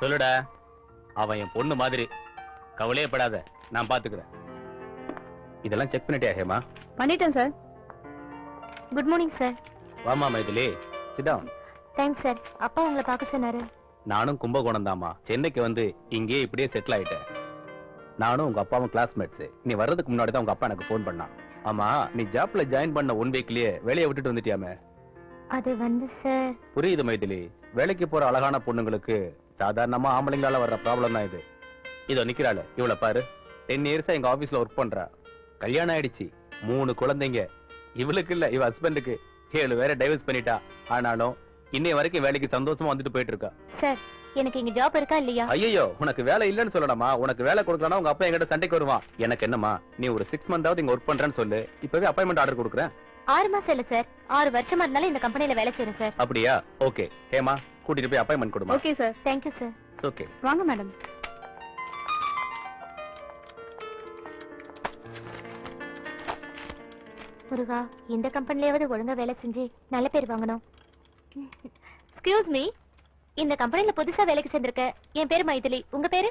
சொல்லுடா. அவன் என் பொண்ணு மாதிரி. கவலையே படாத நான் பாத்துக்கிறேன். இதெல்லாம் செக் பண்ணிட்டியா ஹேமா? பண்ணிட்டேன் சார் குட் மார்னிங் சார் வாமா மைதிலி. சிடம் தேங்க்ஸ் சார் அப்பா உங்களை பார்க்க சொன்னாரு. நானும் கும்பகோணம் தாமா சென்னைக்கு வந்து இங்கேயே இப்படியே செட்டில் ஆயிட்டேன். நானும் உங்க அப்பாவும் கிளாஸ்மேட்ஸ் நீ வர்றதுக்கு முன்னாடி தான் உங்க அப்பா எனக்கு ஃபோன் பண்ணான். ஆமா நீ ஜாப்ல ஜாயின் பண்ண ஒன் வீக்லயே வேலையை விட்டுட்டு வந்துட்டியாமே? அது வந்து சார் புரியுது மைதிலி. வேலைக்கு போற அழகான பொண்ணுங்களுக்கு சாதாரணமா ஆம்பளைங்களால வர்ற ப்ராப்ளம் தான் இது. இதோ நிக்கிறாள் இவளை பாரு. டென் இயர்ஸா எங்க ஆபீஸ்ல ஒர்க் பண்றா. கல்யாணம் ஆயிடுச்சு. மூணு குழந்தைங்க. இவளுக்கு இல்ல இவ ஹஸ்பண்டுக்கு ஏழு வேற டைவர்ஸ் பண்ணிட்டா. ஆனாலும் இன்னைய வரைக்கும் வேலைக்கு சந்தோஷமா வந்துட்டு போயிட்டு இருக்கா. சார் எனக்கு இங்க ஜாப் இருக்கா இல்லையா? ஐயோ உனக்கு வேலை இல்லைன்னு சொல்லலாமா உனக்கு வேலை கொடுக்கலனா உங்க அப்பா என்கிட்ட சண்டைக்கு வருவான். எனக்கு என்னமா நீ ஒரு சிக்ஸ் மந்தாவது இங்க ஒர்க் பண்றேன்னு சொல்லு. இப்பவே அப்பாயின்மெண்ட் ஆர்டர் கொடுக்குறேன். ஆறு மாசம் இல்ல சார் ஆறு வருஷமா இருந்தாலும் இந்த கம்பெனில வேலை செய்யறேன் சார் அப்படியா? ஓகே ஹேமா கூட்டிட்டு போய் அப்பாயின்மெண்ட் கொடுமா. Okay sir thank you sir okay வாங்க மேடம் முருகா இந்த கம்பெனிலயாவது ஒழுங்கா வேலை செஞ்சு நல்ல பேர் வாங்கணும். எக்ஸ்கியூஸ் மீ இந்த கம்பெனில புதுசா வேலைக்கு சேர்ந்திருக்க என் பேரு மைதிலி. உங்க பேரு?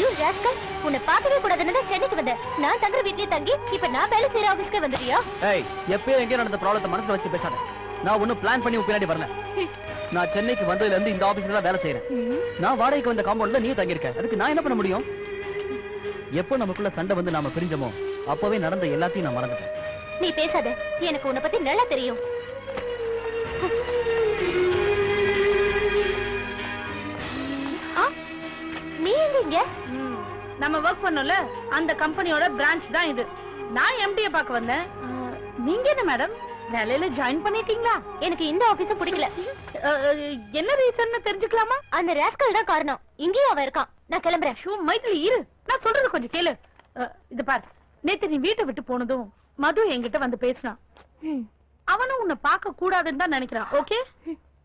யூ ராஸ்கல் உன்னை பார்க்கவே கூடாதுன்னு தான் சென்னைக்கு வந்தேன். நான் தங்குற வீட்லயே தங்கி இப்ப நான் வேலை செய்யற ஆபீஸ்க்கு வந்துட்டியா ஏய் எப்பயும் எங்கேயும் நடந்த ப்ராப்ளத்தை மனசுல வச்சு பேசாத. நான் ஒன்னும் பிளான் பண்ணி பின்னாடி வரல. நான் சென்னைக்கு வந்ததுல இருந்து இந்த ஆபீஸ்ல தான் வேலை செய்யறேன் நான் வாடகைக்கு வந்த காம்பவுண்ட்ல நீயும் தங்கியிருக்க. அதுக்கு நான் என்ன பண்ண முடியும்? எப்போ நமக்குள்ள சண்டை வந்து நாம பிரிஞ்சோமோ அப்பவே நடந்த எல்லாத்தையும் நான் மறந்துட்டேன். நீ பேசாத. எனக்கு உன்னை பத்தி நல்லா தெரியும். நம்ம ஒர்க் பண்ணோம்ல அந்த கம்பெனியோட பிரான்ச் தான் இது. நான் எம்டிய பார்க்க வந்தேன். நீங்க என்ன மேடம் வேலையில ஜாயின் பண்ணிட்டீங்களா எனக்கு இந்த ஆபீஸும் பிடிக்கல. என்ன ரீசன் தெரிஞ்சுக்கலாமா? அந்த ராஸ்கல் தான் காரணம். இங்கேயும் அவன் இருக்கான். நான் கிளம்புறேன். ஷூ மைத்திலி இரு. நான் சொல்றது கொஞ்சம் கேளு. இது பார். நேத்து நீ வீட்டை விட்டு போனதும் மது என்கிட்ட வந்து பேசினான். அவனும் உன்னை பார்க்க கூடாதுன்னு தான் நினைக்கிறான் ஓகே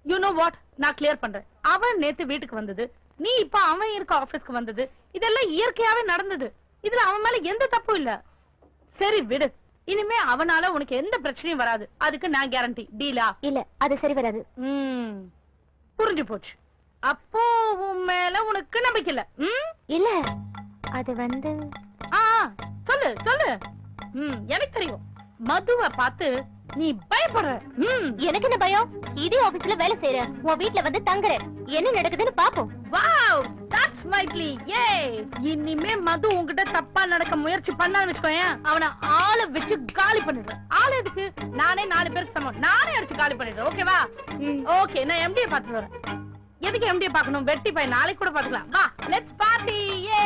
யூ நோ வாட் நான் கிளியர் பண்றேன். அவன் நேத்து வீட்டுக்கு வந்தது நீ இப்ப அவன் இருக்க ஆபீஸ்க்கு வந்தது இதெல்லாம் இயற்கையாவே நடந்தது. இதுல அவன் மேல எந்த தப்பும் இல்ல. சரி விடு. இனிமே அவனால உனக்கு எந்த பிரச்சனையும் வராது. அதுக்கு நான் கேரண்டி டீலா இல்ல அது சரி வராது. ம். புரிஞ்சு போச்சு. அப்போ உன் மேல உனக்கு நம்பிக்கை இல்ல. ம்? இல்ல அது வந்து ஆ, சொல்லு சொல்லு. ம் எனக்கு தெரியும். மதுவை பார்த்து நீ பயப்படுற. எனக்கு என்ன பயம்? இதே ஆபீஸ்ல வேலை செய்யறேன் உன் வீட்ல வந்து தங்குறேன். என்ன நடக்குதுன்னு பாப்போம். வாவ் தட்ஸ் மைட்லி ஏ இனிமே மது உன்கிட்ட தப்பா நடக்க முயற்சி பண்ணான்னு வச்சுக்கோயேன். அவனை ஆளை வச்சு காலி பண்ணிடுறேன். ஆள் எதுக்கு? நானே நாலு பேருக்கு சமம். நானே அடிச்சு காலி பண்ணிடுறேன். ஓகேவா ஓகே நான் எம்டியை பார்த்துட்டு வரேன். எதுக்கு எம்டியை பார்க்கணும்? வெட்டி பை நாளைக்கு கூட பார்த்துக்கலாம். வா லெட்ஸ் பார்ட்டி ஏ